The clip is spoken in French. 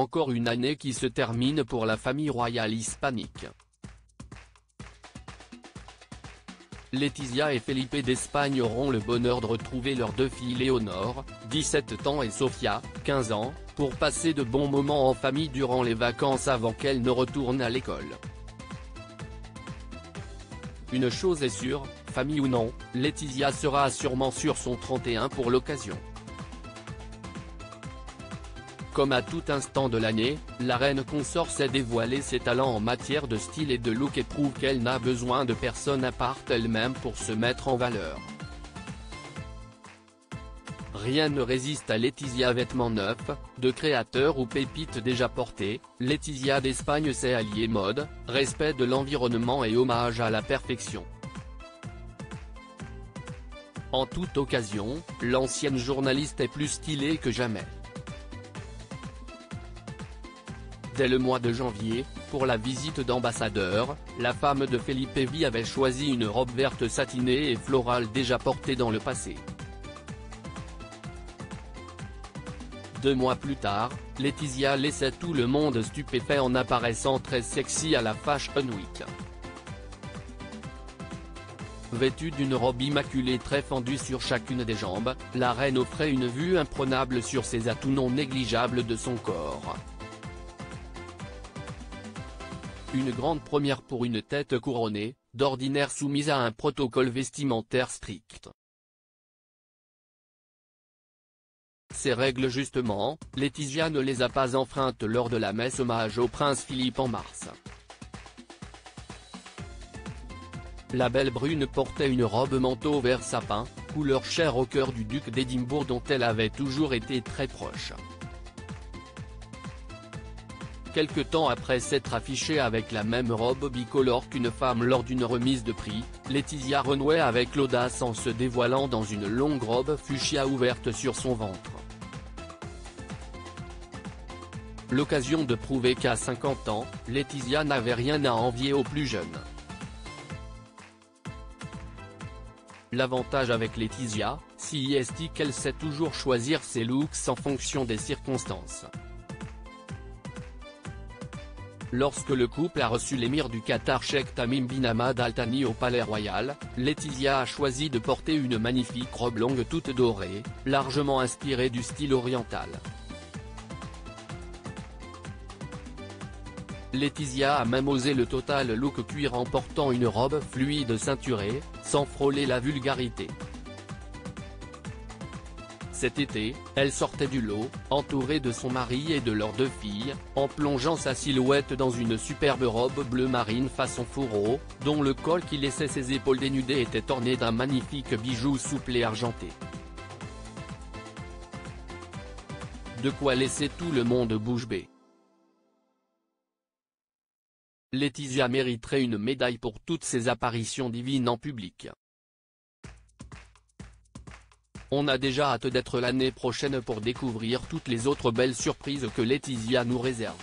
encore une année qui se termine pour la famille royale hispanique. Laetitia et Felipe d'Espagne auront le bonheur de retrouver leurs deux filles Léonore, 17 ans et Sofia, 15 ans, pour passer de bons moments en famille durant les vacances avant qu'elles ne retournent à l'école. Une chose est sûre, famille ou non, Laetitia sera sûrement sur son 31 pour l'occasion. Comme à tout instant de l'année, la reine consort sait dévoiler ses talents en matière de style et de look et prouve qu'elle n'a besoin de personne à part elle-même pour se mettre en valeur. Rien ne résiste à Laetitia vêtements neufs, de créateurs ou pépites déjà portés, Laetitia d'Espagne sait allier mode, respect de l'environnement et hommage à la perfection. En toute occasion, l'ancienne journaliste est plus stylée que jamais. Dès le mois de janvier, pour la visite d'ambassadeur, la femme de Felipe V avait choisi une robe verte satinée et florale déjà portée dans le passé. Deux mois plus tard, Laetitia laissait tout le monde stupéfait en apparaissant très sexy à la Fashion Week. Vêtue d'une robe immaculée très fendue sur chacune des jambes, la reine offrait une vue imprenable sur ses atouts non négligeables de son corps. Une grande première pour une tête couronnée, d'ordinaire soumise à un protocole vestimentaire strict. Ces règles justement, Laetitia ne les a pas enfreintes lors de la messe hommage au prince Philippe en mars. La belle brune portait une robe manteau vert sapin, couleur chère au cœur du duc d'Édimbourg dont elle avait toujours été très proche. Quelque temps après s'être affichée avec la même robe bicolore qu'une femme lors d'une remise de prix, Laetitia renouait avec l'audace en se dévoilant dans une longue robe fuchsia ouverte sur son ventre. L'occasion de prouver qu'à 50 ans, Laetitia n'avait rien à envier aux plus jeunes. L'avantage avec Laetitia, si est qu'elle sait toujours choisir ses looks en fonction des circonstances. Lorsque le couple a reçu l'émir du Qatar Sheikh Tamim bin Hamad Al Thani au Palais Royal, Laetitia a choisi de porter une magnifique robe longue toute dorée, largement inspirée du style oriental. Laetitia a même osé le total look cuir en portant une robe fluide ceinturée, sans frôler la vulgarité. Cet été, elle sortait du lot, entourée de son mari et de leurs deux filles, en plongeant sa silhouette dans une superbe robe bleu marine façon fourreau, dont le col qui laissait ses épaules dénudées était orné d'un magnifique bijou souple et argenté. De quoi laisser tout le monde bouche bée. Laetitia mériterait une médaille pour toutes ses apparitions divines en public. On a déjà hâte d'être l'année prochaine pour découvrir toutes les autres belles surprises que Laetitia nous réserve.